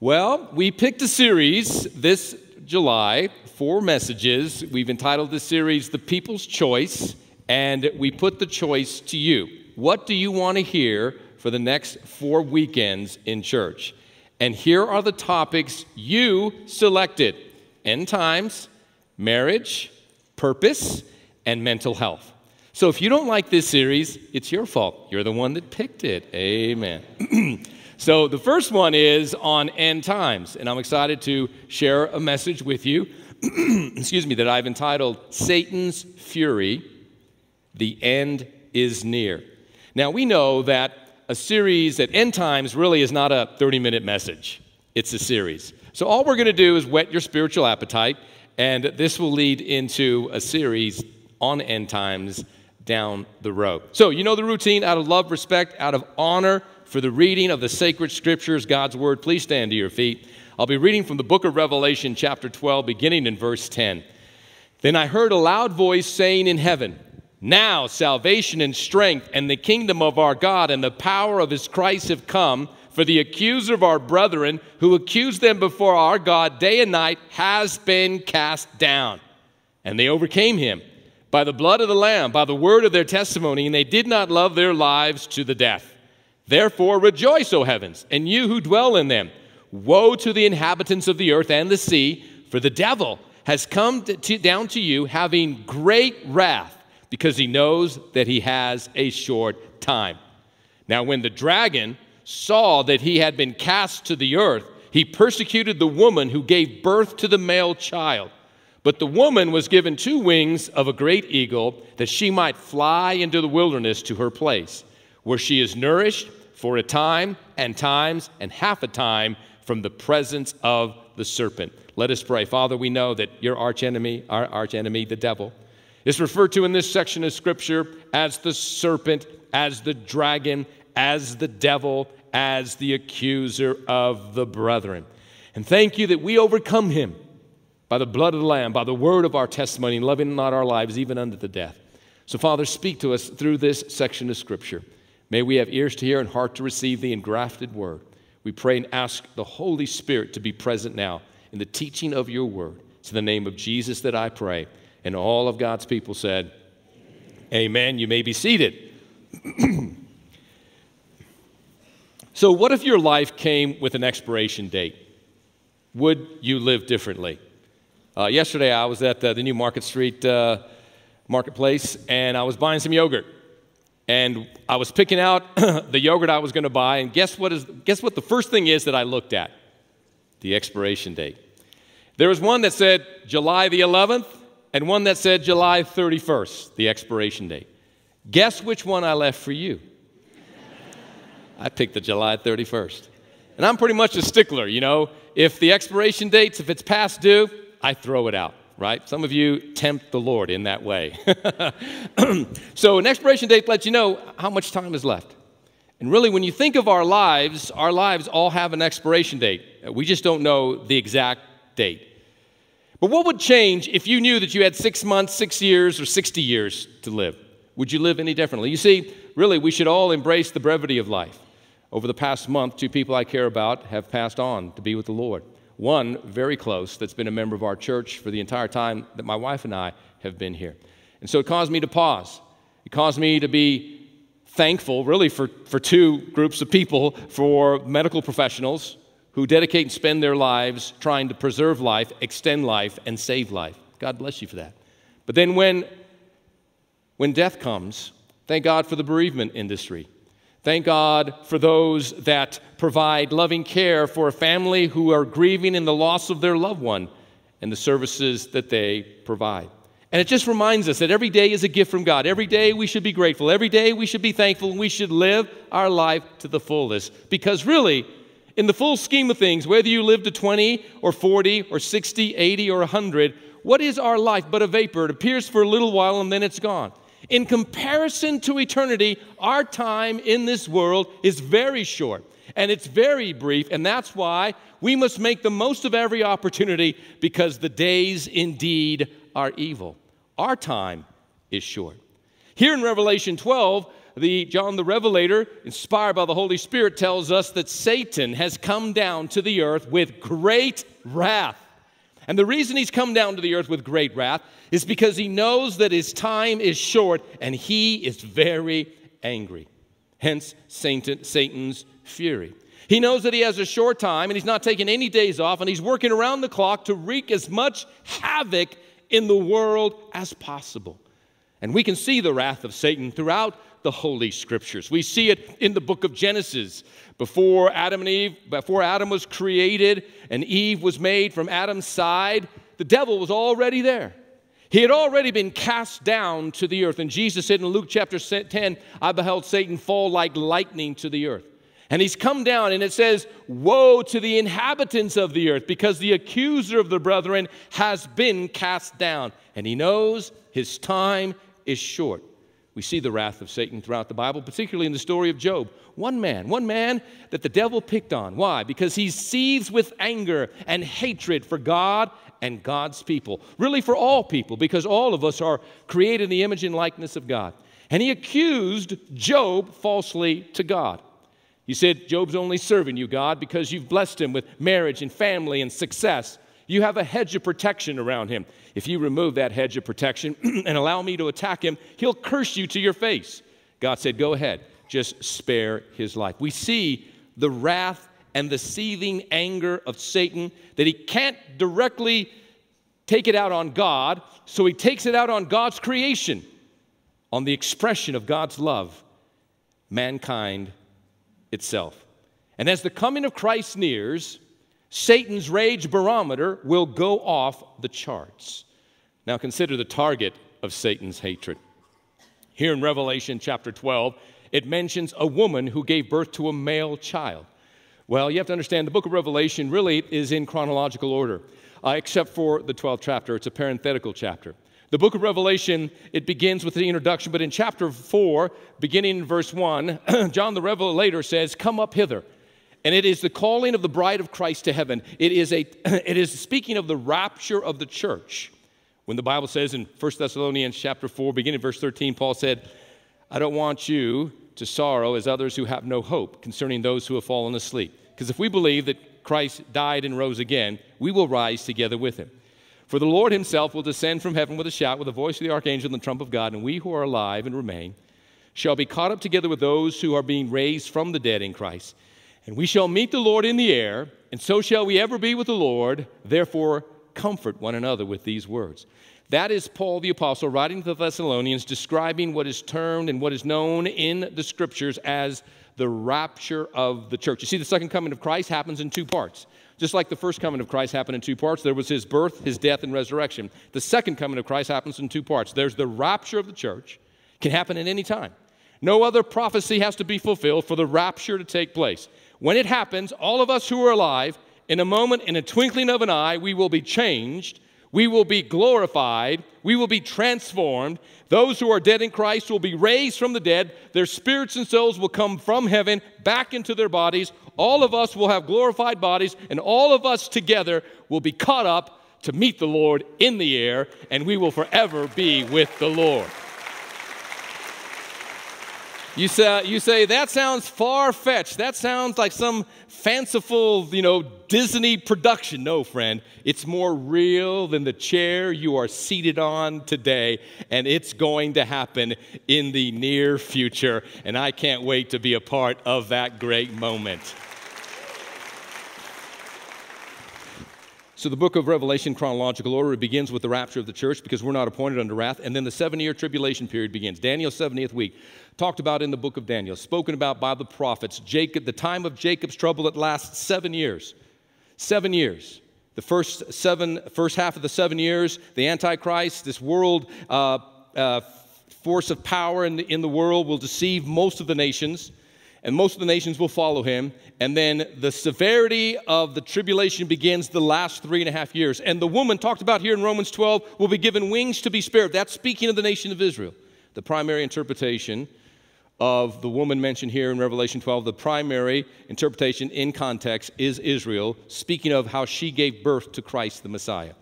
Well, we picked a series this July, four messages. We've entitled this series The People's Choice, and we put the choice to you. What do you want to hear for the next four weekends in church? And here are the topics you selected end times, marriage, purpose, and mental health. So if you don't like this series, it's your fault. You're the one that picked it. Amen. so the first one is on end times, and I'm excited to share a message with you, excuse me, that I've entitled Satan's Fury The End is Near. Now we know that a series at end times really is not a 30 minute message, it's a series. So all we're going to do is whet your spiritual appetite, and this will lead into a series on end times down the road. So, you know the routine out of love, respect, out of honor for the reading of the sacred scriptures, God's word. Please stand to your feet. I'll be reading from the book of Revelation, chapter 12, beginning in verse 10. Then I heard a loud voice saying in heaven, Now salvation and strength and the kingdom of our God and the power of his Christ have come. For the accuser of our brethren, who accused them before our God day and night, has been cast down. And they overcame him by the blood of the Lamb, by the word of their testimony, and they did not love their lives to the death. Therefore, rejoice, O heavens, and you who dwell in them. Woe to the inhabitants of the earth and the sea, for the devil has come to, down to you having great wrath, because he knows that he has a short time. Now, when the dragon saw that he had been cast to the earth, he persecuted the woman who gave birth to the male child. But the woman was given two wings of a great eagle that she might fly into the wilderness to her place, where she is nourished for a time and times and half a time from the presence of the serpent. Let us pray. Father, we know that your archenemy, our archenemy, the devil, is referred to in this section of scripture as the serpent, as the dragon, as the devil, as the accuser of the brethren. And thank you that we overcome him by the blood of the Lamb, by the word of our testimony, loving not our lives even unto the death. So, Father, speak to us through this section of Scripture. May we have ears to hear and heart to receive the engrafted word. We pray and ask the Holy Spirit to be present now in the teaching of your word. It's in the name of Jesus that I pray. And all of God's people said, Amen. You may be seated. so, what if your life came with an expiration date? Would you live differently? Uh, yesterday, I was at the, the new Market Street uh, marketplace and I was buying some yogurt. And I was picking out the yogurt I was going to buy, and guess what, is, guess what the first thing is that I looked at? The expiration date. There was one that said July the 11th and one that said July 31st, the expiration date. Guess which one I left for you? I picked the July 31st. And I'm pretty much a stickler, you know. If the expiration dates, if it's past due, I throw it out, right? Some of you tempt the Lord in that way. so, an expiration date lets you know how much time is left. And really, when you think of our lives, our lives all have an expiration date. We just don't know the exact date. But what would change if you knew that you had six months, six years, or 60 years to live? Would you live any differently? You see, really, we should all embrace the brevity of life. Over the past month, two people I care about have passed on to be with the Lord one very close that's been a member of our church for the entire time that my wife and I have been here. And so it caused me to pause. It caused me to be thankful, really, for, for two groups of people for medical professionals who dedicate and spend their lives trying to preserve life, extend life, and save life. God bless you for that. But then when, when death comes, thank God for the bereavement industry. Thank God for those that provide loving care for a family who are grieving in the loss of their loved one and the services that they provide. And it just reminds us that every day is a gift from God. Every day we should be grateful. Every day we should be thankful. And we should live our life to the fullest. Because really, in the full scheme of things, whether you live to 20 or 40 or 60, 80 or 100, what is our life but a vapor? It appears for a little while and then it's gone. In comparison to eternity, our time in this world is very short and it's very brief, and that's why we must make the most of every opportunity because the days indeed are evil. Our time is short. Here in Revelation 12, the John the Revelator, inspired by the Holy Spirit, tells us that Satan has come down to the earth with great wrath. And the reason he's come down to the earth with great wrath is because he knows that his time is short and he is very angry. Hence, Satan's fury. He knows that he has a short time and he's not taking any days off and he's working around the clock to wreak as much havoc in the world as possible. And we can see the wrath of Satan throughout the Holy Scriptures. We see it in the book of Genesis. Before Adam and Eve, before Adam was created and Eve was made from Adam's side, the devil was already there. He had already been cast down to the earth. And Jesus said in Luke chapter 10, I beheld Satan fall like lightning to the earth. And he's come down, and it says, Woe to the inhabitants of the earth, because the accuser of the brethren has been cast down. And he knows his time is short. We see the wrath of Satan throughout the Bible, particularly in the story of Job. One man, one man that the devil picked on. Why? Because he seethes with anger and hatred for God and God's people. Really, for all people, because all of us are created in the image and likeness of God. And he accused Job falsely to God. He said, Job's only serving you, God, because you've blessed him with marriage and family and success. You have a hedge of protection around him. If you remove that hedge of protection and allow me to attack him, he'll curse you to your face. God said, Go ahead, just spare his life. We see the wrath and the seething anger of Satan that he can't directly take it out on God, so he takes it out on God's creation, on the expression of God's love, mankind itself. And as the coming of Christ nears, Satan's rage barometer will go off the charts. Now consider the target of Satan's hatred. Here in Revelation chapter 12, it mentions a woman who gave birth to a male child. Well, you have to understand the book of Revelation really is in chronological order, uh, except for the 12th chapter. It's a parenthetical chapter. The book of Revelation, it begins with the introduction, but in chapter 4, beginning in verse 1, John the Revelator says, Come up hither. And it is the calling of the bride of Christ to heaven. It is, a, it is speaking of the rapture of the church. When the Bible says in 1 Thessalonians chapter 4, beginning verse 13, Paul said, I don't want you to sorrow as others who have no hope concerning those who have fallen asleep. Because if we believe that Christ died and rose again, we will rise together with him. For the Lord himself will descend from heaven with a shout, with the voice of the archangel and the trump of God, and we who are alive and remain shall be caught up together with those who are being raised from the dead in Christ and we shall meet the Lord in the air, and so shall we ever be with the Lord. Therefore, comfort one another with these words. That is Paul the Apostle writing to the Thessalonians, describing what is termed and what is known in the scriptures as the rapture of the church. You see, the second coming of Christ happens in two parts. Just like the first coming of Christ happened in two parts, there was his birth, his death, and resurrection. The second coming of Christ happens in two parts. There's the rapture of the church, can happen at any time. No other prophecy has to be fulfilled for the rapture to take place. When it happens, all of us who are alive, in a moment, in a twinkling of an eye, we will be changed. We will be glorified. We will be transformed. Those who are dead in Christ will be raised from the dead. Their spirits and souls will come from heaven back into their bodies. All of us will have glorified bodies, and all of us together will be caught up to meet the Lord in the air, and we will forever be with the Lord. You say, you say that sounds far fetched. That sounds like some fanciful, you know, Disney production. No, friend, it's more real than the chair you are seated on today, and it's going to happen in the near future. And I can't wait to be a part of that great moment. So, the book of Revelation, chronological order, begins with the rapture of the church because we're not appointed under wrath. And then the seven year tribulation period begins. Daniel's 70th week, talked about in the book of Daniel, spoken about by the prophets. Jacob, the time of Jacob's trouble, it lasts seven years. Seven years. The first seven, first half of the seven years, the Antichrist, this world uh, uh, force of power in the, in the world, will deceive most of the nations and most of the nations will follow him. And then the severity of the tribulation begins the last three and a half years. And the woman talked about here in Romans 12 will be given wings to be spared. That's speaking of the nation of Israel. The primary interpretation of the woman mentioned here in Revelation 12, the primary interpretation in context is Israel, speaking of how she gave birth to Christ the Messiah,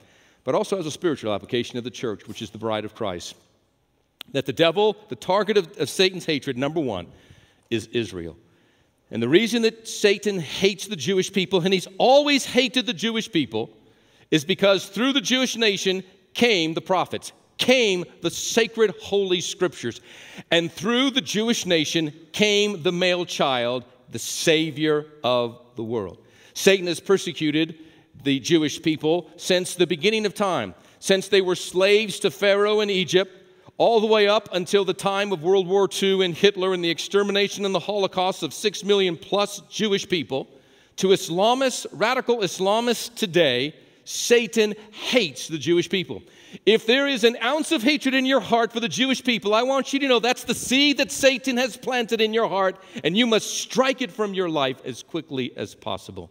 but also as a spiritual application of the church, which is the bride of Christ. that the devil, the target of, of Satan's hatred, number one, is Israel. And the reason that Satan hates the Jewish people, and he's always hated the Jewish people, is because through the Jewish nation came the prophets, came the sacred holy scriptures. And through the Jewish nation came the male child, the Savior of the world. Satan has persecuted the Jewish people since the beginning of time, since they were slaves to Pharaoh in Egypt all the way up until the time of World War II and Hitler and the extermination and the Holocaust of six million plus Jewish people, to Islamists, radical Islamists today, Satan hates the Jewish people. If there is an ounce of hatred in your heart for the Jewish people, I want you to know that's the seed that Satan has planted in your heart, and you must strike it from your life as quickly as possible.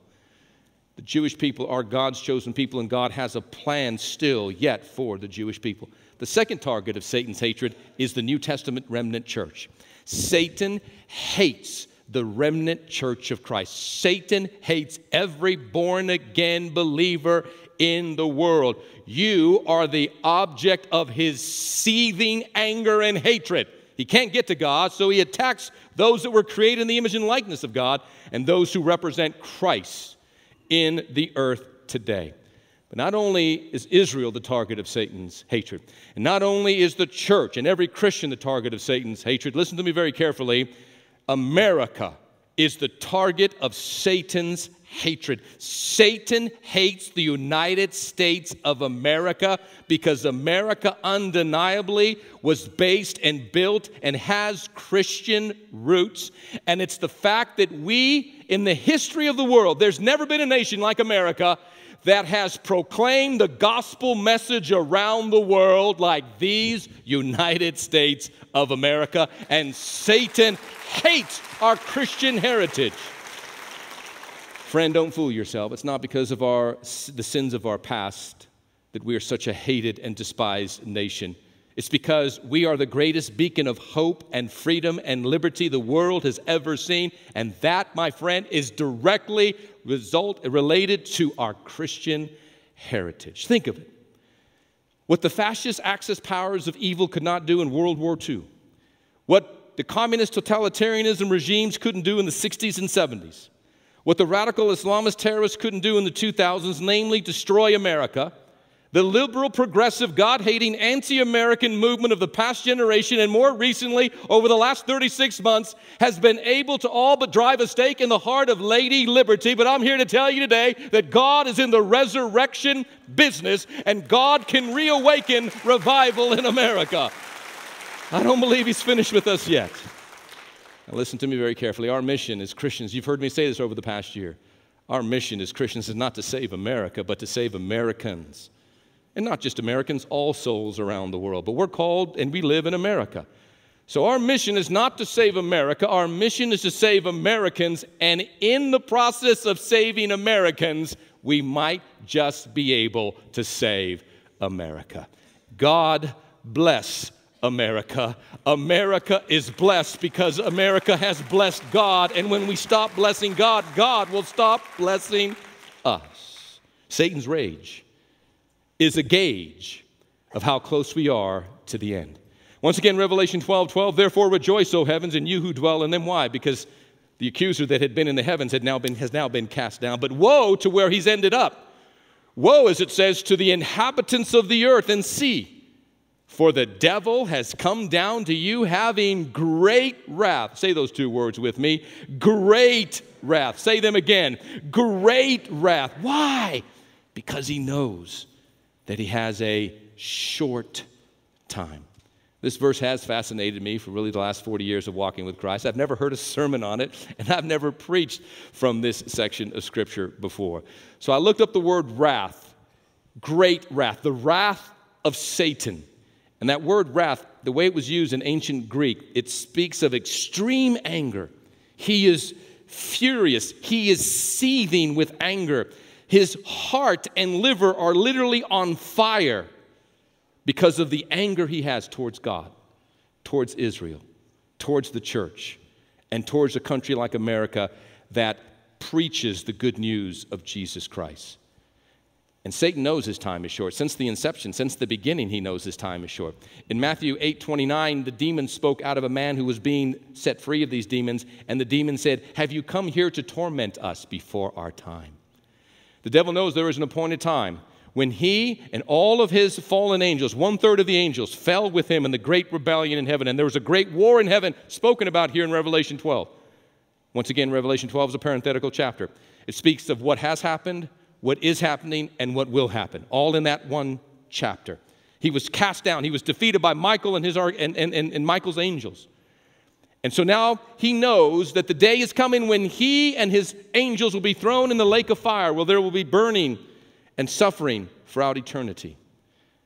The Jewish people are God's chosen people, and God has a plan still yet for the Jewish people. The second target of Satan's hatred is the New Testament remnant church. Satan hates the remnant church of Christ. Satan hates every born again believer in the world. You are the object of his seething anger and hatred. He can't get to God, so he attacks those that were created in the image and likeness of God and those who represent Christ in the earth today. But not only is Israel the target of Satan's hatred, and not only is the church and every Christian the target of Satan's hatred, listen to me very carefully America is the target of Satan's hatred. Satan hates the United States of America because America undeniably was based and built and has Christian roots. And it's the fact that we, in the history of the world, there's never been a nation like America that has proclaimed the gospel message around the world like these United States of America. And Satan hates our Christian heritage. Friend, don't fool yourself. It's not because of our, the sins of our past that we are such a hated and despised nation. It's because we are the greatest beacon of hope and freedom and liberty the world has ever seen. And that, my friend, is directly result, related to our Christian heritage. Think of it. What the fascist Axis powers of evil could not do in World War II, what the communist totalitarianism regimes couldn't do in the 60s and 70s, what the radical Islamist terrorists couldn't do in the 2000s, namely destroy America the liberal, progressive, God hating, anti American movement of the past generation, and more recently, over the last 36 months, has been able to all but drive a stake in the heart of Lady Liberty. But I'm here to tell you today that God is in the resurrection business, and God can reawaken revival in America. I don't believe He's finished with us yet. Now, listen to me very carefully. Our mission as Christians, you've heard me say this over the past year. Our mission as Christians is not to save America, but to save Americans. And not just Americans, all souls around the world. But we're called and we live in America. So our mission is not to save America, our mission is to save Americans. And in the process of saving Americans, we might just be able to save America. God bless America. America is blessed because America has blessed God. And when we stop blessing God, God will stop blessing us. Satan's rage is a gauge of how close we are to the end. Once again, Revelation 12 12, therefore rejoice, O heavens, and you who dwell in them. Why? Because the accuser that had been in the heavens had now been, has now been cast down. But woe to where he's ended up. Woe, as it says, to the inhabitants of the earth and sea. For the devil has come down to you having great wrath. Say those two words with me. Great wrath. Say them again. Great wrath. Why? Because he knows that he has a short time. This verse has fascinated me for really the last 40 years of walking with Christ. I've never heard a sermon on it, and I've never preached from this section of Scripture before. So I looked up the word wrath, great wrath, the wrath of Satan. And that word wrath, the way it was used in ancient Greek, it speaks of extreme anger. He is furious, he is seething with anger. His heart and liver are literally on fire because of the anger he has towards God, towards Israel, towards the church, and towards a country like America that preaches the good news of Jesus Christ. And Satan knows his time is short. Since the inception, since the beginning, he knows his time is short. In Matthew 8 29, the demon spoke out of a man who was being set free of these demons, and the demon said, Have you come here to torment us before our time? The devil knows there is an appointed time when he and all of his fallen angels, one third of the angels, fell with him in the great rebellion in heaven. And there was a great war in heaven spoken about here in Revelation 12. Once again, Revelation 12 is a parenthetical chapter. It speaks of what has happened, what is happening, and what will happen, all in that one chapter. He was cast down. He was defeated by Michael and, his, and, and, and, Michael's angels. And so now he knows that the day is coming when he and his angels will be thrown in the lake of fire, where there will be burning and suffering throughout eternity.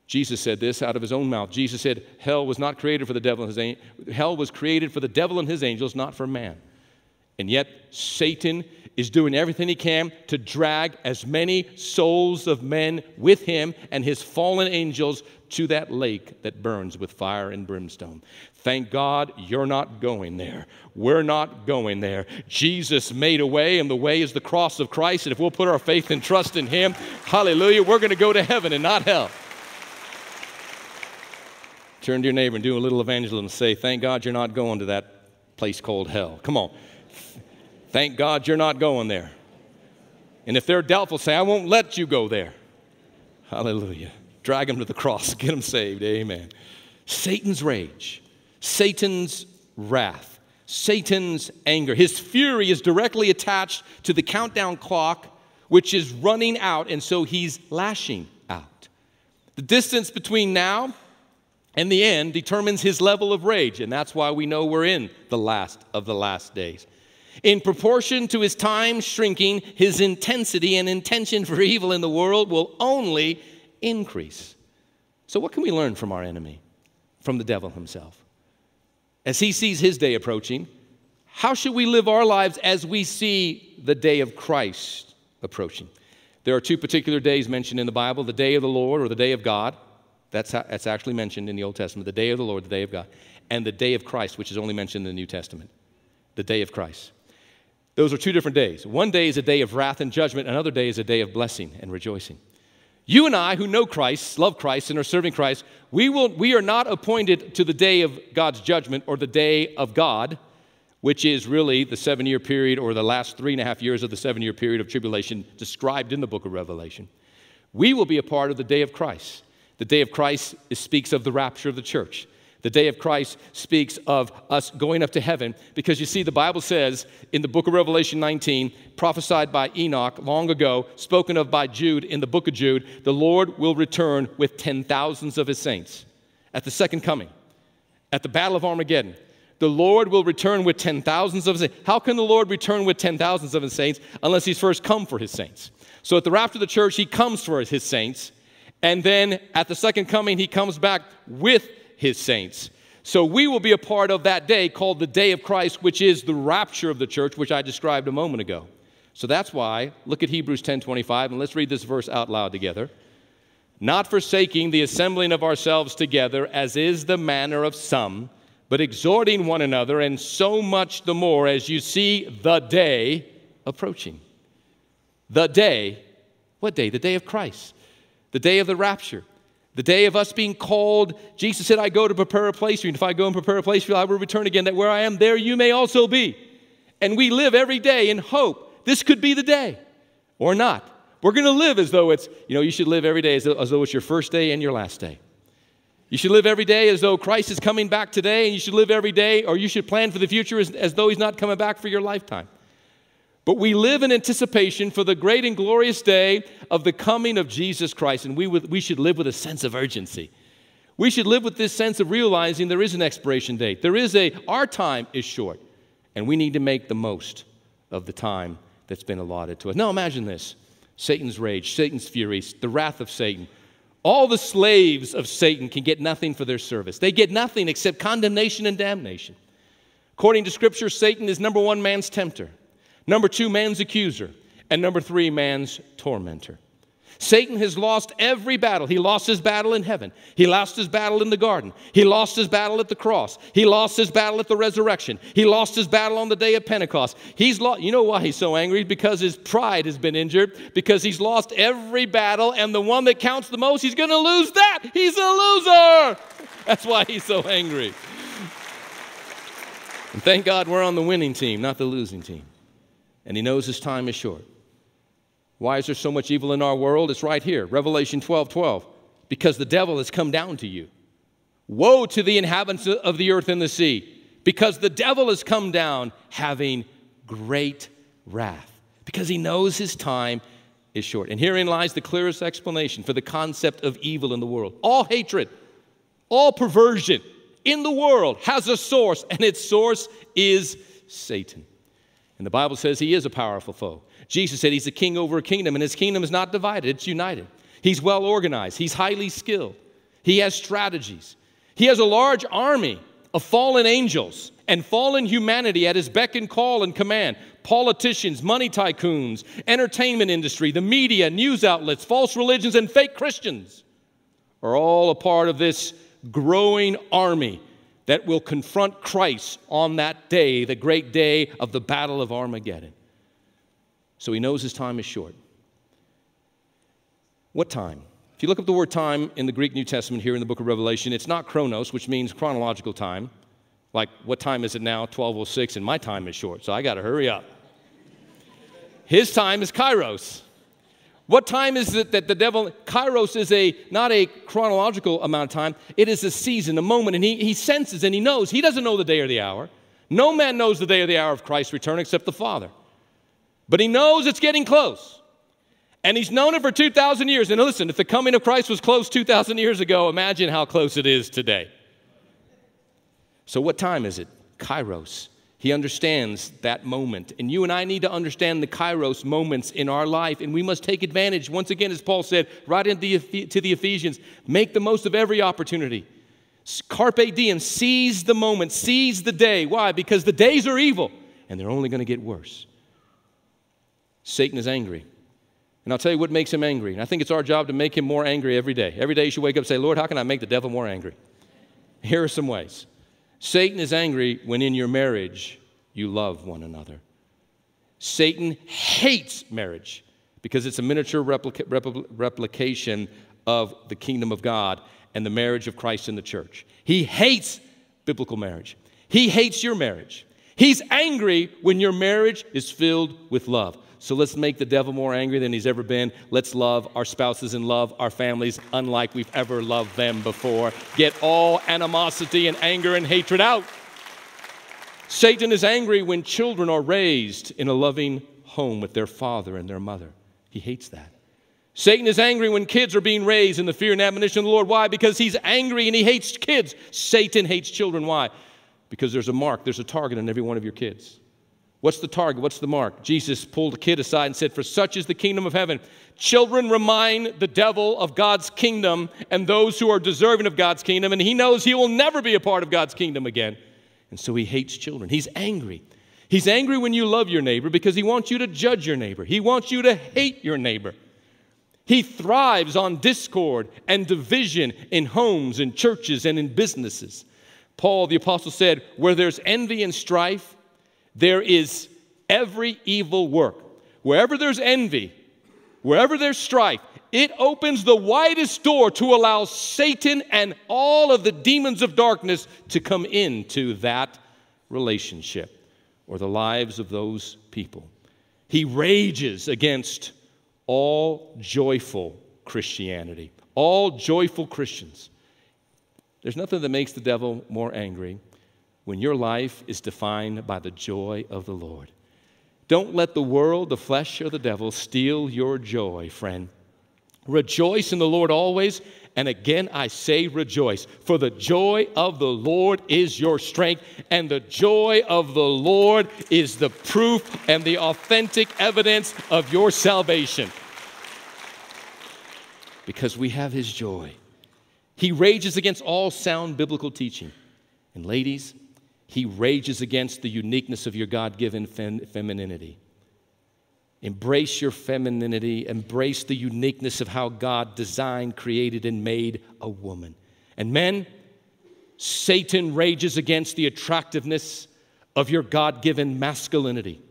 Jesus said this out of his own mouth. Jesus said, Hell was not created for the devil and his. Hell was created for the devil and his angels, not for man. And yet, Satan is doing everything he can to drag as many souls of men with him and his fallen angels to that lake that burns with fire and brimstone. Thank God you're not going there. We're not going there. Jesus made a way, and the way is the cross of Christ. And if we'll put our faith and trust in him, hallelujah, we're going to go to heaven and not hell. Turn to your neighbor and do a little evangelism and say, Thank God you're not going to that place called hell. Come on. Thank God you're not going there. And if they're doubtful, say, I won't let you go there. Hallelujah. Drag him to the cross, get him saved. Amen. Satan's rage, Satan's wrath, Satan's anger, his fury is directly attached to the countdown clock, which is running out, and so he's lashing out. The distance between now and the end determines his level of rage, and that's why we know we're in the last of the last days. In proportion to his time shrinking, his intensity and intention for evil in the world will only increase. So, what can we learn from our enemy, from the devil himself? As he sees his day approaching, how should we live our lives as we see the day of Christ approaching? There are two particular days mentioned in the Bible the day of the Lord or the day of God. That's, how, that's actually mentioned in the Old Testament the day of the Lord, the day of God, and the day of Christ, which is only mentioned in the New Testament. The day of Christ. Those are two different days. One day is a day of wrath and judgment, another day is a day of blessing and rejoicing. You and I, who know Christ, love Christ, and are serving Christ, we, will, we are not appointed to the day of God's judgment or the day of God, which is really the seven year period or the last three and a half years of the seven year period of tribulation described in the book of Revelation. We will be a part of the day of Christ. The day of Christ speaks of the rapture of the church. The day of Christ speaks of us going up to heaven because you see, the Bible says in the book of Revelation 19, prophesied by Enoch long ago, spoken of by Jude in the book of Jude, the Lord will return with ten thousands of his saints at the second coming, at the battle of Armageddon. The Lord will return with ten thousands of his saints. How can the Lord return with ten thousands of his saints unless he's first come for his saints? So at the rapture of the church, he comes for his saints. And then at the second coming, he comes back with his saints. So we will be a part of that day called the day of Christ, which is the rapture of the church, which I described a moment ago. So that's why, look at Hebrews 10:25 and let's read this verse out loud together. Not forsaking the assembling of ourselves together, as is the manner of some, but exhorting one another, and so much the more as you see the day approaching. The day, what day? The day of Christ, the day of the rapture. The day of us being called, Jesus said, I go to prepare a place for you. And if I go and prepare a place for you, I will return again, that where I am, there you may also be. And we live every day in hope. This could be the day or not. We're going to live as though it's, you know, you should live every day as though, as though it's your first day and your last day. You should live every day as though Christ is coming back today, and you should live every day, or you should plan for the future as, as though He's not coming back for your lifetime. But we live in anticipation for the great and glorious day of the coming of Jesus Christ, and we, would, we should live with a sense of urgency. We should live with this sense of realizing there is an expiration date. There is a, our time is short, and we need to make the most of the time that's been allotted to us. Now imagine this Satan's rage, Satan's fury, the wrath of Satan. All the slaves of Satan can get nothing for their service. They get nothing except condemnation and damnation. According to Scripture, Satan is number one man's tempter. Number two, man's accuser. And number three, man's tormentor. Satan has lost every battle. He lost his battle in heaven. He lost his battle in the garden. He lost his battle at the cross. He lost his battle at the resurrection. He lost his battle on the day of Pentecost. He's lost, you know why he's so angry? Because his pride has been injured, because he's lost every battle, and the one that counts the most, he's going to lose that. He's a loser. That's why he's so angry. And thank God we're on the winning team, not the losing team. And he knows his time is short. Why is there so much evil in our world? It's right here, Revelation 12 12. Because the devil has come down to you. Woe to the inhabitants of the earth and the sea, because the devil has come down having great wrath, because he knows his time is short. And herein lies the clearest explanation for the concept of evil in the world. All hatred, all perversion in the world has a source, and its source is Satan. And the Bible says he is a powerful foe. Jesus said he's a king over a kingdom, and his kingdom is not divided, it's united. He's well organized, he's highly skilled, he has strategies. He has a large army of fallen angels and fallen humanity at his beck and call and command. Politicians, money tycoons, entertainment industry, the media, news outlets, false religions, and fake Christians are all a part of this growing army that will confront Christ on that day, the great day of the Battle of Armageddon. So he knows his time is short. What time? If you look up the word time in the Greek New Testament here in the book of Revelation, it's not chronos, which means chronological time. Like, what time is it now? 1206, and my time is short, so I got to hurry up. His time is kairos. What time is it that the devil, kairos is a, not a chronological amount of time, it is a season, a moment, and he, he senses and he knows. He doesn't know the day or the hour. No man knows the day or the hour of Christ's return except the Father. But he knows it's getting close. And he's known it for 2,000 years. And listen, if the coming of Christ was close 2,000 years ago, imagine how close it is today. So, what time is it? Kairos. He understands that moment. And you and I need to understand the kairos moments in our life, and we must take advantage. Once again, as Paul said, right into the, to the Ephesians, make the most of every opportunity. Carpe diem, seize the moment, seize the day. Why? Because the days are evil, and they're only going to get worse. Satan is angry. And I'll tell you what makes him angry. And I think it's our job to make him more angry every day. Every day you should wake up and say, Lord, how can I make the devil more angry? Here are some ways. Satan is angry when in your marriage you love one another. Satan hates marriage because it's a miniature replica- repl- replication of the kingdom of God and the marriage of Christ in the church. He hates biblical marriage. He hates your marriage. He's angry when your marriage is filled with love. So let's make the devil more angry than he's ever been. Let's love our spouses and love our families unlike we've ever loved them before. Get all animosity and anger and hatred out. Satan is angry when children are raised in a loving home with their father and their mother. He hates that. Satan is angry when kids are being raised in the fear and admonition of the Lord. Why? Because he's angry and he hates kids. Satan hates children. Why? Because there's a mark, there's a target on every one of your kids. What's the target? What's the mark? Jesus pulled a kid aside and said, For such is the kingdom of heaven. Children remind the devil of God's kingdom and those who are deserving of God's kingdom, and he knows he will never be a part of God's kingdom again. And so he hates children. He's angry. He's angry when you love your neighbor because he wants you to judge your neighbor, he wants you to hate your neighbor. He thrives on discord and division in homes and churches and in businesses. Paul the apostle said, Where there's envy and strife, there is every evil work. Wherever there's envy, wherever there's strife, it opens the widest door to allow Satan and all of the demons of darkness to come into that relationship or the lives of those people. He rages against all joyful Christianity, all joyful Christians. There's nothing that makes the devil more angry when your life is defined by the joy of the Lord. Don't let the world, the flesh, or the devil steal your joy, friend. Rejoice in the Lord always. And again, I say rejoice, for the joy of the Lord is your strength, and the joy of the Lord is the proof and the authentic evidence of your salvation. Because we have his joy. He rages against all sound biblical teaching. And ladies, he rages against the uniqueness of your God given fem- femininity. Embrace your femininity, embrace the uniqueness of how God designed, created, and made a woman. And men, Satan rages against the attractiveness of your God given masculinity,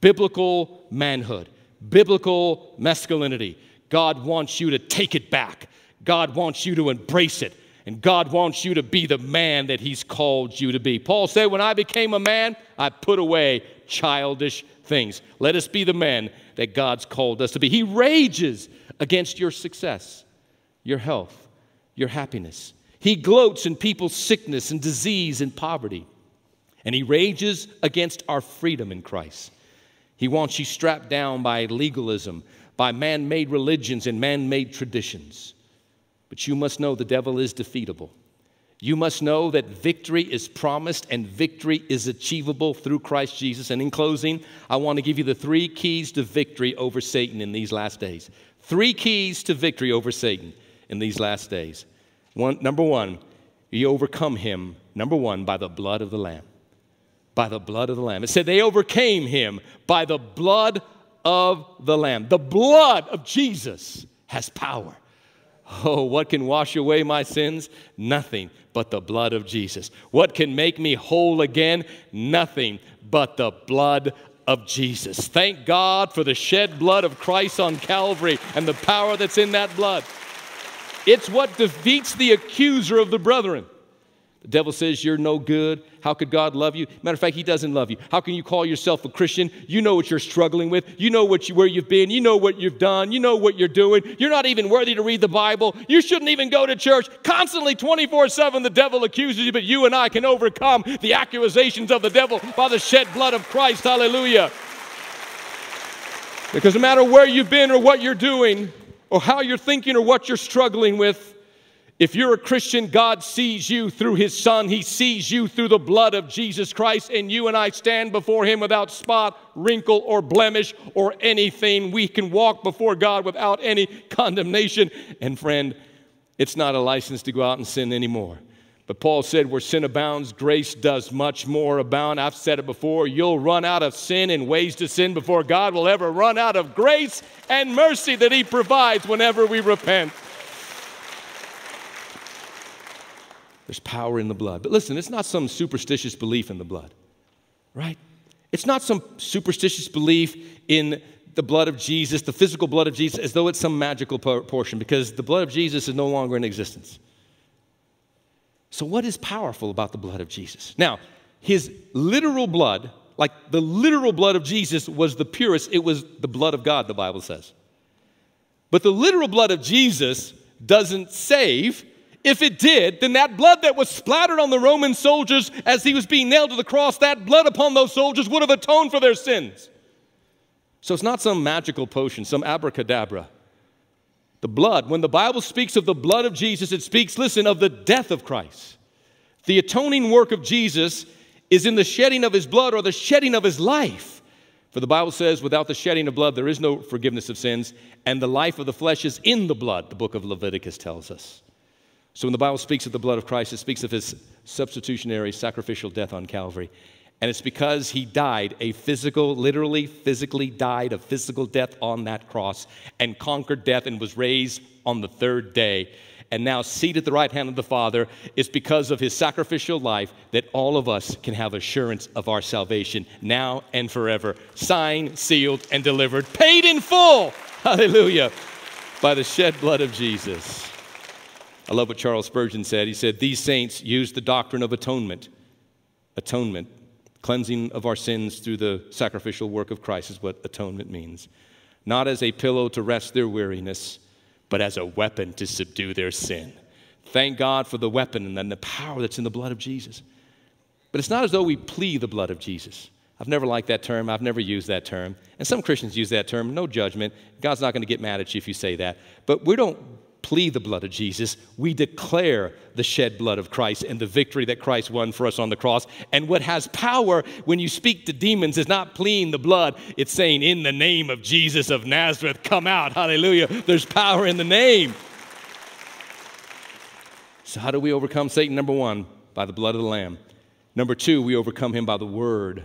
biblical manhood, biblical masculinity. God wants you to take it back. God wants you to embrace it. And God wants you to be the man that He's called you to be. Paul said, When I became a man, I put away childish things. Let us be the men that God's called us to be. He rages against your success, your health, your happiness. He gloats in people's sickness and disease and poverty. And He rages against our freedom in Christ. He wants you strapped down by legalism, by man made religions and man made traditions. But you must know the devil is defeatable. You must know that victory is promised and victory is achievable through Christ Jesus. And in closing, I want to give you the three keys to victory over Satan in these last days. Three keys to victory over Satan in these last days. One, number one, you overcome him, number one, by the blood of the Lamb. By the blood of the Lamb. It said they overcame him by the blood of the Lamb. The blood of Jesus has power. Oh, what can wash away my sins? Nothing but the blood of Jesus. What can make me whole again? Nothing but the blood of Jesus. Thank God for the shed blood of Christ on Calvary and the power that's in that blood. It's what defeats the accuser of the brethren. The devil says you're no good. How could God love you? Matter of fact, He doesn't love you. How can you call yourself a Christian? You know what you're struggling with. You know what you, where you've been. You know what you've done. You know what you're doing. You're not even worthy to read the Bible. You shouldn't even go to church. Constantly, 24 7, the devil accuses you, but you and I can overcome the accusations of the devil by the shed blood of Christ. Hallelujah. Because no matter where you've been or what you're doing, or how you're thinking or what you're struggling with, if you're a Christian, God sees you through His Son. He sees you through the blood of Jesus Christ, and you and I stand before Him without spot, wrinkle, or blemish, or anything. We can walk before God without any condemnation. And friend, it's not a license to go out and sin anymore. But Paul said, where sin abounds, grace does much more abound. I've said it before. You'll run out of sin and ways to sin before God will ever run out of grace and mercy that He provides whenever we repent. There's power in the blood. But listen, it's not some superstitious belief in the blood, right? It's not some superstitious belief in the blood of Jesus, the physical blood of Jesus, as though it's some magical portion, because the blood of Jesus is no longer in existence. So, what is powerful about the blood of Jesus? Now, his literal blood, like the literal blood of Jesus, was the purest. It was the blood of God, the Bible says. But the literal blood of Jesus doesn't save, if it did, then that blood that was splattered on the Roman soldiers as he was being nailed to the cross, that blood upon those soldiers would have atoned for their sins. So it's not some magical potion, some abracadabra. The blood, when the Bible speaks of the blood of Jesus, it speaks, listen, of the death of Christ. The atoning work of Jesus is in the shedding of his blood or the shedding of his life. For the Bible says, without the shedding of blood, there is no forgiveness of sins, and the life of the flesh is in the blood, the book of Leviticus tells us. So when the Bible speaks of the blood of Christ, it speaks of his substitutionary sacrificial death on Calvary. And it's because he died a physical, literally, physically died a physical death on that cross and conquered death and was raised on the third day. And now, seated at the right hand of the Father, it's because of his sacrificial life that all of us can have assurance of our salvation now and forever. Signed, sealed, and delivered, paid in full. Hallelujah. By the shed blood of Jesus. I love what Charles Spurgeon said. He said, These saints use the doctrine of atonement. Atonement, cleansing of our sins through the sacrificial work of Christ, is what atonement means. Not as a pillow to rest their weariness, but as a weapon to subdue their sin. Thank God for the weapon and then the power that's in the blood of Jesus. But it's not as though we plea the blood of Jesus. I've never liked that term. I've never used that term. And some Christians use that term. No judgment. God's not going to get mad at you if you say that. But we don't plead the blood of Jesus, we declare the shed blood of Christ and the victory that Christ won for us on the cross. And what has power when you speak to demons is not pleading the blood, it's saying, In the name of Jesus of Nazareth, come out. Hallelujah. There's power in the name. So, how do we overcome Satan? Number one, by the blood of the Lamb. Number two, we overcome him by the word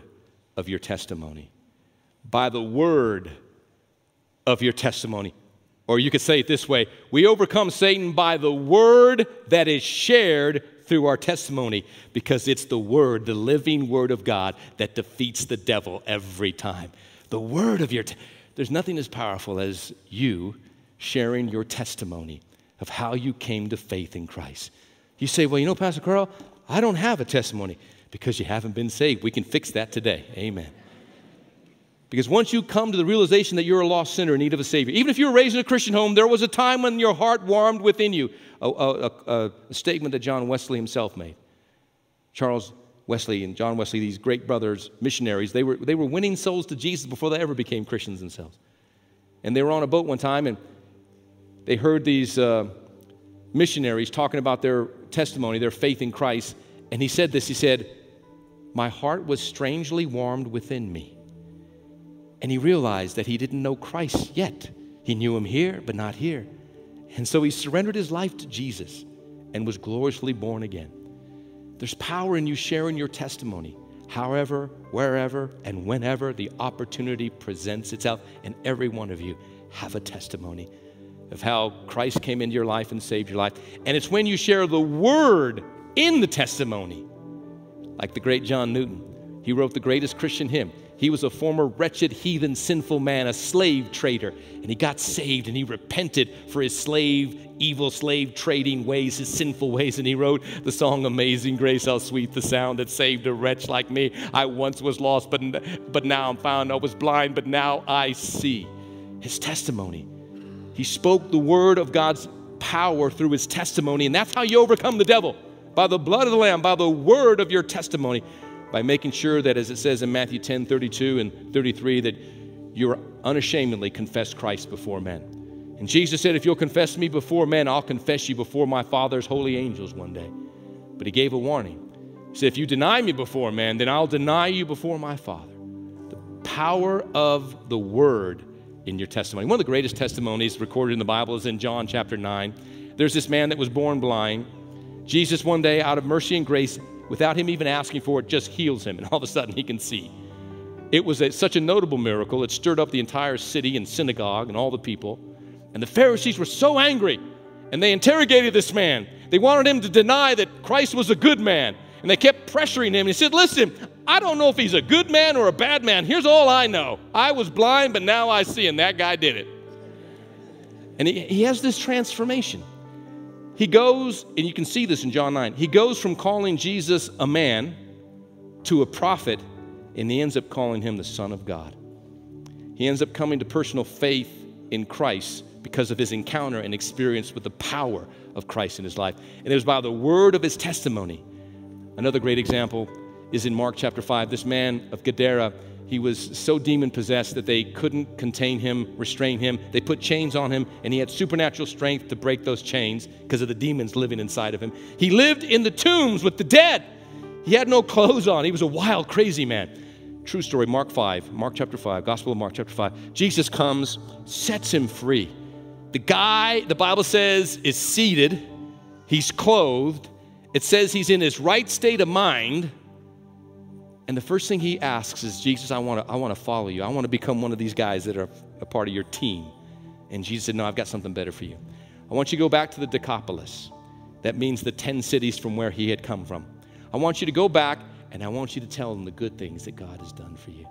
of your testimony. By the word of your testimony. Or you could say it this way we overcome Satan by the word that is shared through our testimony because it's the word, the living word of God, that defeats the devil every time. The word of your, there's nothing as powerful as you sharing your testimony of how you came to faith in Christ. You say, well, you know, Pastor Carl, I don't have a testimony because you haven't been saved. We can fix that today. Amen. Because once you come to the realization that you're a lost sinner in need of a Savior, even if you were raised in a Christian home, there was a time when your heart warmed within you. A, a, a, a statement that John Wesley himself made. Charles Wesley and John Wesley, these great brothers, missionaries, they were, they were winning souls to Jesus before they ever became Christians themselves. And they were on a boat one time and they heard these uh, missionaries talking about their testimony, their faith in Christ. And he said this He said, My heart was strangely warmed within me. And he realized that he didn't know Christ yet. He knew him here, but not here. And so he surrendered his life to Jesus and was gloriously born again. There's power in you sharing your testimony, however, wherever, and whenever the opportunity presents itself. And every one of you have a testimony of how Christ came into your life and saved your life. And it's when you share the word in the testimony, like the great John Newton. He wrote the greatest Christian hymn. He was a former wretched, heathen, sinful man, a slave trader, and he got saved and he repented for his slave, evil slave trading ways, his sinful ways, and he wrote the song Amazing Grace, how sweet the sound that saved a wretch like me. I once was lost, but, but now I'm found. I was blind, but now I see. His testimony. He spoke the word of God's power through his testimony, and that's how you overcome the devil by the blood of the Lamb, by the word of your testimony by making sure that, as it says in Matthew 10 32 and 33, that you unashamedly confess Christ before men. And Jesus said, If you'll confess me before men, I'll confess you before my Father's holy angels one day. But he gave a warning. He said, If you deny me before men, then I'll deny you before my Father. The power of the word in your testimony. One of the greatest testimonies recorded in the Bible is in John chapter 9. There's this man that was born blind. Jesus, one day, out of mercy and grace, without him even asking for it, just heals him, and all of a sudden he can see. It was a, such a notable miracle, it stirred up the entire city and synagogue and all the people. And the Pharisees were so angry, and they interrogated this man. They wanted him to deny that Christ was a good man. And they kept pressuring him. He said, Listen, I don't know if he's a good man or a bad man. Here's all I know I was blind, but now I see, and that guy did it. And he, he has this transformation. He goes, and you can see this in John 9, he goes from calling Jesus a man to a prophet, and he ends up calling him the Son of God. He ends up coming to personal faith in Christ because of his encounter and experience with the power of Christ in his life. And it was by the word of his testimony. Another great example is in Mark chapter 5. This man of Gadara he was so demon possessed that they couldn't contain him, restrain him. They put chains on him, and he had supernatural strength to break those chains because of the demons living inside of him. He lived in the tombs with the dead. He had no clothes on. He was a wild, crazy man. True story, Mark 5, Mark chapter 5, Gospel of Mark chapter 5. Jesus comes, sets him free. The guy, the Bible says, is seated, he's clothed. It says he's in his right state of mind and the first thing he asks is, Jesus, I want to I want to follow you. I want to become one of these guys that are a part of your team. And Jesus said, No, I've got something better for you. I want you to go back to the Decapolis. That means the 10 cities from where he had come from. I want you to go back and I want you to tell them the good things that God has done for you.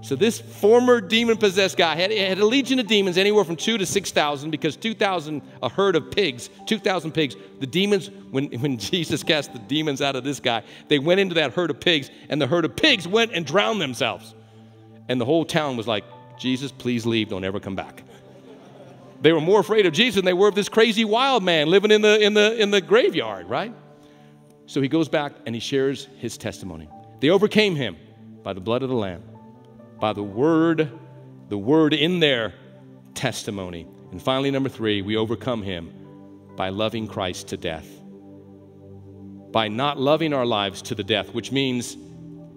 So this former demon-possessed guy had, had, a legion of demons, anywhere from two to six thousand, because two thousand a herd of pigs, two thousand pigs. The demons, when when Jesus cast the demons out of this guy, they went into that herd of pigs, and the herd of pigs went and drowned themselves, and the whole town was like, "Jesus, please leave, don't ever come back." They were more afraid of Jesus than they were of this crazy wild man living in the in the in the graveyard, right? So he goes back and he shares his testimony. They overcame him by the blood of the Lamb by the word, the word in their testimony. And finally, number three, we overcome him by loving Christ to death. By not loving our lives to the death, which means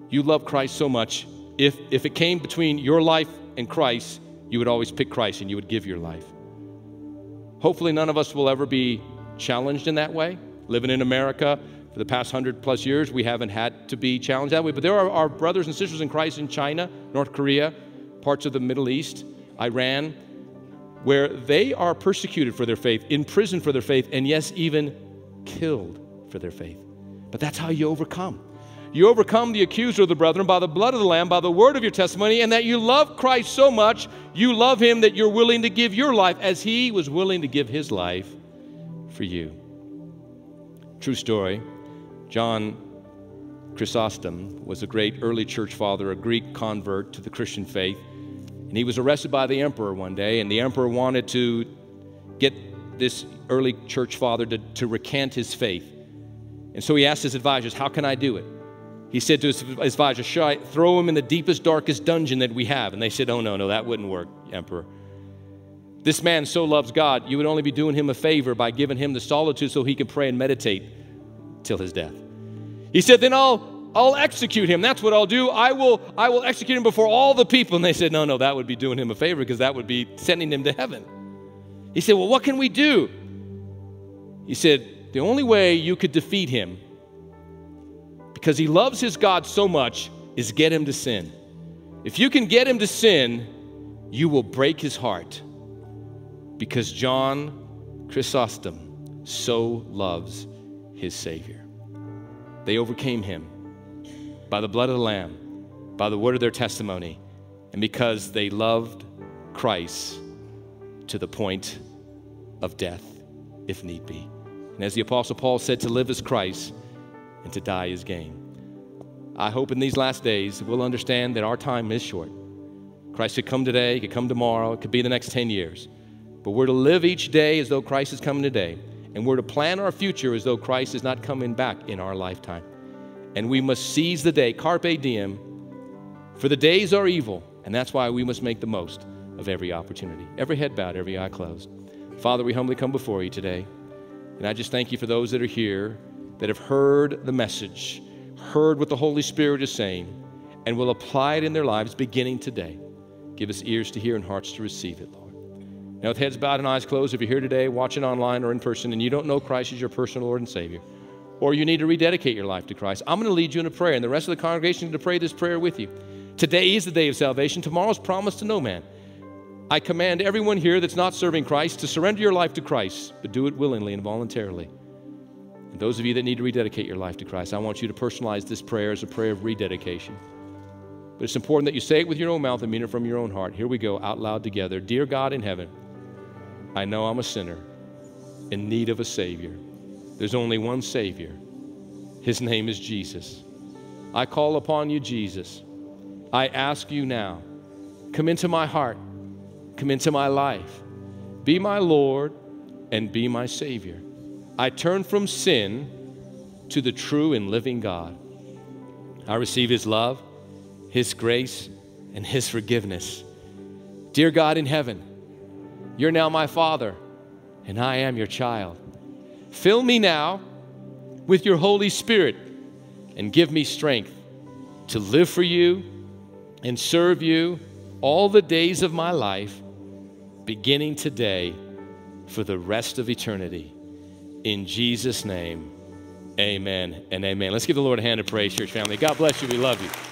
you love Christ so much. If, if it came between your life and Christ, you would always pick Christ and you would give your life. Hopefully, none of us will ever be challenged in that way. Living in America, for the past hundred plus years, we haven't had to be challenged that way. But there are our brothers and sisters in Christ in China, North Korea, parts of the Middle East, Iran, where they are persecuted for their faith, imprisoned for their faith, and yes, even killed for their faith. But that's how you overcome. You overcome the accuser of the brethren by the blood of the Lamb, by the word of your testimony, and that you love Christ so much, you love him that you're willing to give your life as he was willing to give his life for you. True story. John Chrysostom was a great early church father, a Greek convert to the Christian faith. And he was arrested by the emperor one day, and the emperor wanted to get this early church father to, to recant his faith. And so he asked his advisors, How can I do it? He said to his advisor, Should I throw him in the deepest, darkest dungeon that we have? And they said, Oh, no, no, that wouldn't work, Emperor. This man so loves God, you would only be doing him a favor by giving him the solitude so he can pray and meditate till his death. He said, Then I'll I'll execute him. That's what I'll do. I will, I will execute him before all the people. And they said, No, no, that would be doing him a favor because that would be sending him to heaven. He said, Well, what can we do? He said, The only way you could defeat him because he loves his God so much, is get him to sin. If you can get him to sin, you will break his heart because John Chrysostom so loves his Savior. They overcame him by the blood of the Lamb, by the word of their testimony, and because they loved Christ to the point of death, if need be. And as the Apostle Paul said, to live is Christ and to die is gain. I hope in these last days we'll understand that our time is short. Christ could come today, could come tomorrow, it could be the next 10 years. But we're to live each day as though Christ is coming today, and we're to plan our future as though Christ is not coming back in our lifetime. And we must seize the day, carpe diem, for the days are evil, and that's why we must make the most of every opportunity. Every head bowed, every eye closed. Father, we humbly come before you today, and I just thank you for those that are here that have heard the message, heard what the Holy Spirit is saying, and will apply it in their lives beginning today. Give us ears to hear and hearts to receive it, Lord. Now, with heads bowed and eyes closed, if you're here today, watching online or in person, and you don't know Christ as your personal Lord and Savior, or you need to rededicate your life to Christ, I'm going to lead you in a prayer, and the rest of the congregation is going to pray this prayer with you. Today is the day of salvation. Tomorrow's promised to no man. I command everyone here that's not serving Christ to surrender your life to Christ, but do it willingly and voluntarily. And those of you that need to rededicate your life to Christ, I want you to personalize this prayer as a prayer of rededication. But it's important that you say it with your own mouth and mean it from your own heart. Here we go, out loud together. Dear God in heaven, I know I'm a sinner in need of a Savior. There's only one Savior. His name is Jesus. I call upon you, Jesus. I ask you now, come into my heart, come into my life. Be my Lord and be my Savior. I turn from sin to the true and living God. I receive His love, His grace, and His forgiveness. Dear God in heaven, you're now my Father, and I am your child. Fill me now with your Holy Spirit and give me strength to live for you and serve you all the days of my life, beginning today for the rest of eternity. In Jesus' name, amen and amen. Let's give the Lord a hand of praise, church family. God bless you. We love you.